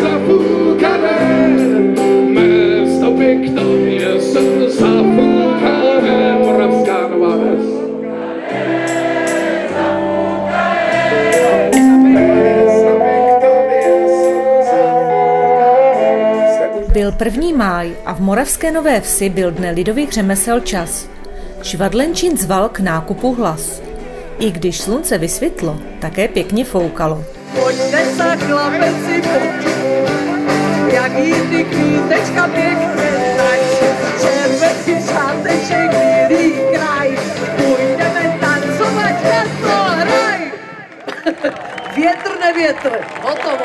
Zafúkame, mesto pěknově se zafúkame, Moravská Nová Ves. Byl první máj a v Moravské Nové Vsi byl dne lidových řemesel čas. Švadlenčin zval k nákupu hlas. I když slunce vysvětlo, také pěkně foukalo. Pojďte se chlapeci počít, jak jí ty kvítečka pěkně znají. Červený šáteček, bílý kraj, půjdeme tancovat na to hraj. Větr nevětr, hotovo.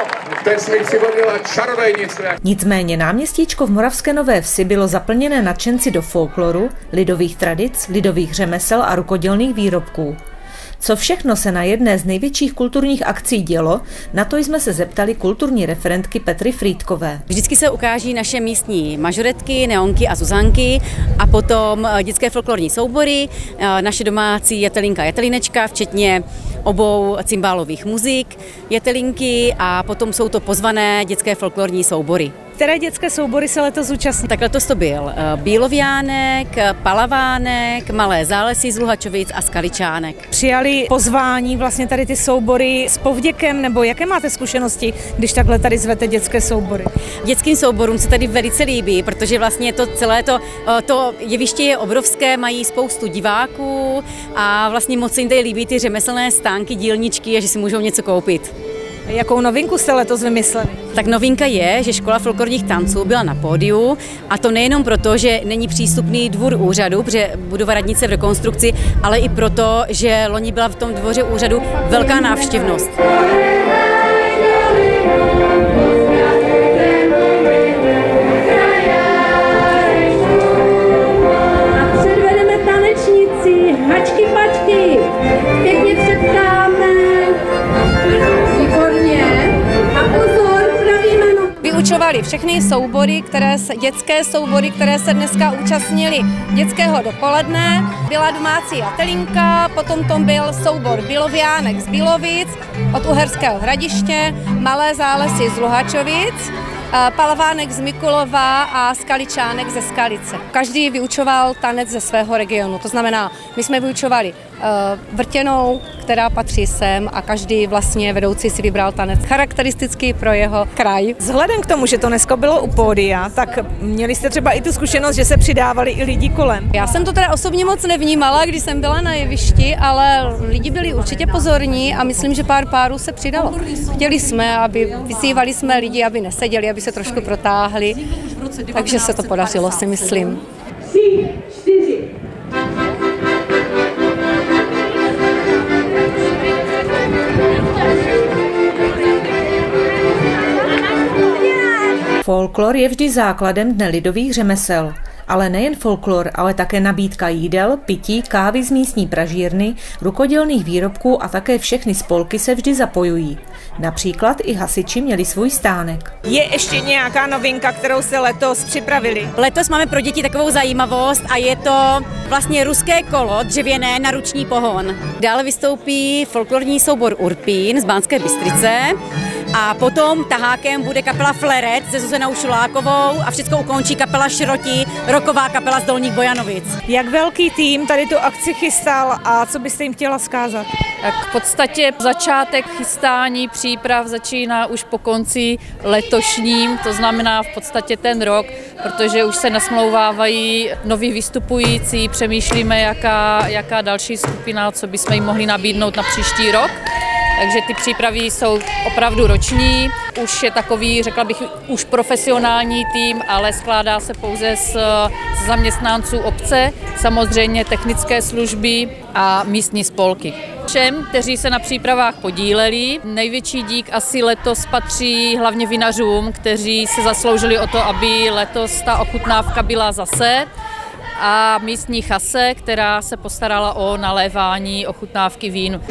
Nicméně náměstíčko v Moravské Nové Vsi bylo zaplněné nadšenci do folkloru, lidových tradic, lidových řemesel a rukodělných výrobků. Co všechno se na jedné z největších kulturních akcí dělo, na to jsme se zeptali kulturní referentky Petry Frýdkové. Vždycky se ukáží naše místní mažoretky, neonky a zuzanky a potom eh, dětské folklorní soubory, eh, naše domácí jetelinka jetelinečka, včetně obou cymbálových muzik, jetelinky a potom jsou to pozvané dětské folklorní soubory. Které dětské soubory se letos zúčastní? Tak letos to byl eh, Bíloviánek, Palavánek, Malé zálesy z Luhačovic a Skaličánek. Přijali pozvání vlastně tady ty soubory s povděkem, nebo jaké máte zkušenosti, když takhle tady zvete dětské soubory? Dětským souborům se tady velice líbí, protože vlastně to celé to, eh, to jeviště je obrovské, mají spoustu diváků a vlastně moc se jim tady líbí ty řemeslné stánky, dílničky a že si můžou něco koupit. Jakou novinku jste letos vymysleli? Tak novinka je, že škola folklorních tanců byla na pódiu a to nejenom proto, že není přístupný dvůr úřadu, protože budova radnice v rekonstrukci, ale i proto, že loni byla v tom dvoře úřadu velká návštěvnost. Vyučovali všechny soubory, které se, dětské soubory, které se dneska účastnili dětského dopoledne. Byla domácí atelinka, potom tom byl soubor Biloviánek z Bilovic od Uherského hradiště, Malé zálesy z Luhačovic, eh, Palavánek z Mikulova a Skaličánek ze Skalice. Každý vyučoval tanec ze svého regionu, to znamená, my jsme vyučovali vrtěnou, která patří sem a každý vlastně vedoucí si vybral tanec charakteristický pro jeho kraj. Vzhledem k tomu, že to dneska bylo u pódia, tak měli jste třeba i tu zkušenost, že se přidávali i lidi kolem. Já jsem to teda osobně moc nevnímala, když jsem byla na jevišti, ale lidi byli určitě pozorní a myslím, že pár párů se přidalo. Chtěli jsme, aby vyzývali jsme lidi, aby neseděli, aby se trošku protáhli, takže se to podařilo, si myslím. Folklor je vždy základem dne lidových řemesel. Ale nejen folklor, ale také nabídka jídel, pití, kávy z místní pražírny, rukodělných výrobků a také všechny spolky se vždy zapojují. Například i hasiči měli svůj stánek. Je ještě nějaká novinka, kterou se letos připravili? Letos máme pro děti takovou zajímavost a je to vlastně ruské kolo dřevěné na ruční pohon. Dále vystoupí folklorní soubor Urpín z Bánské Bystrice a potom tahákem bude kapela Fleret se Zuzanou Šulákovou a všechno ukončí kapela Šroti, roková kapela z Dolních Bojanovic. Jak velký tým tady tu akci chystal a co byste jim chtěla zkázat? Tak v podstatě začátek chystání příprav začíná už po konci letošním, to znamená v podstatě ten rok, protože už se nasmlouvávají noví vystupující, přemýšlíme, jaká, jaká další skupina, co bychom jim mohli nabídnout na příští rok. Takže ty přípravy jsou opravdu roční. Už je takový, řekla bych, už profesionální tým, ale skládá se pouze z, zaměstnanců obce, samozřejmě technické služby a místní spolky. Všem, kteří se na přípravách podíleli, největší dík asi letos patří hlavně vinařům, kteří se zasloužili o to, aby letos ta ochutnávka byla zase a místní chase, která se postarala o nalévání ochutnávky vín.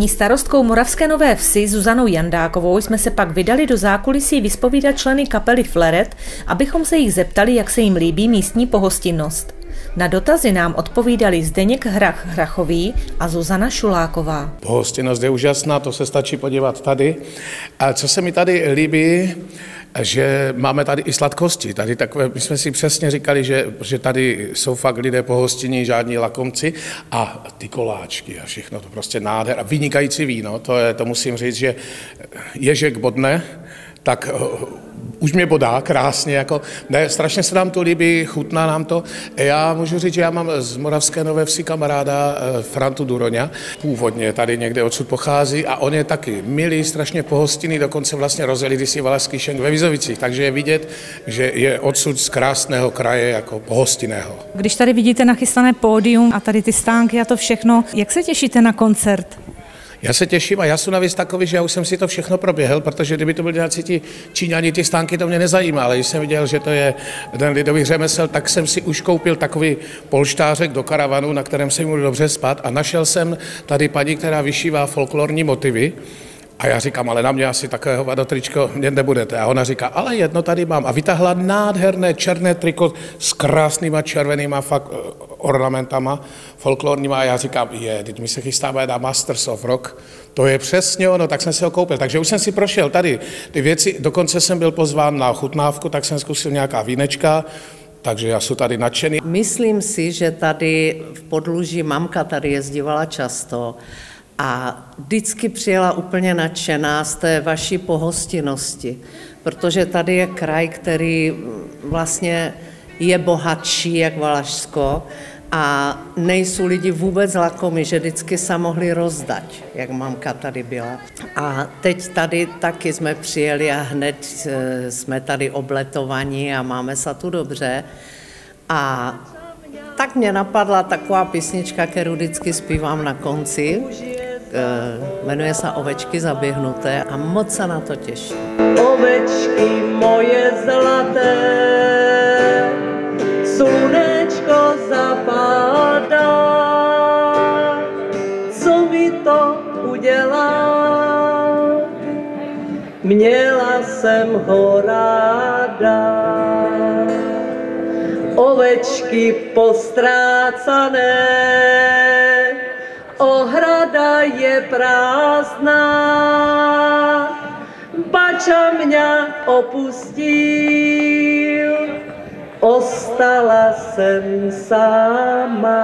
Paní starostkou Moravské Nové Vsi Zuzanou Jandákovou jsme se pak vydali do zákulisí vyspovídat členy kapely Fleret, abychom se jich zeptali, jak se jim líbí místní pohostinnost. Na dotazy nám odpovídali Zdeněk Hrach Hrachový a Zuzana Šuláková. Pohostinnost je úžasná, to se stačí podívat tady. A co se mi tady líbí, že máme tady i sladkosti. Tady takové, my jsme si přesně říkali, že, že tady jsou fakt lidé pohostinní, žádní lakomci a ty koláčky a všechno to prostě nádher. A vynikající víno, to, je, to musím říct, že Ježek bodne, tak už mě bodá krásně, jako, ne, strašně se nám to líbí, chutná nám to. Já můžu říct, že já mám z Moravské Nové Vsi kamaráda eh, Frantu Duroňa, původně tady někde odsud pochází a on je taky milý, strašně pohostinný, dokonce vlastně rozjeli si Valašský šenk ve Vizovicích, takže je vidět, že je odsud z krásného kraje jako pohostinného. Když tady vidíte nachystané pódium a tady ty stánky a to všechno, jak se těšíte na koncert? Já se těším a já jsem navíc takový, že já už jsem si to všechno proběhl, protože kdyby to byli nějací ti Číňani, ty stánky, to mě nezajímá, ale když jsem viděl, že to je ten lidový řemesel, tak jsem si už koupil takový polštářek do karavanu, na kterém se mu dobře spát a našel jsem tady paní, která vyšívá folklorní motivy, a já říkám, ale na mě asi takového vadotričko mě nebudete. A ona říká, ale jedno tady mám. A vytahla nádherné černé triko s krásnýma červenýma fakt eh, ornamentama folklorníma. A já říkám, je, teď mi se chystáme na Masters of Rock. To je přesně ono, tak jsem si ho koupil. Takže už jsem si prošel tady ty věci. Dokonce jsem byl pozván na chutnávku, tak jsem zkusil nějaká vínečka. Takže já jsem tady nadšený. Myslím si, že tady v Podluží mamka tady jezdívala často a vždycky přijela úplně nadšená z té vaší pohostinnosti, protože tady je kraj, který vlastně je bohatší jak Valašsko a nejsou lidi vůbec lakomi, že vždycky se mohli rozdať, jak mamka tady byla. A teď tady taky jsme přijeli a hned eh, jsme tady obletovaní a máme se tu dobře. A tak mě napadla taková písnička, kterou vždycky zpívám na konci. Eh, jmenuje se Ovečky zaběhnuté a moc se na to těším. Ovečky moje zlaté, slunečko zapadá, co mi to udělá? Měla jsem ho ráda. Ovečky postrácané, je prázdná, bača mě opustil, ostala jsem sama.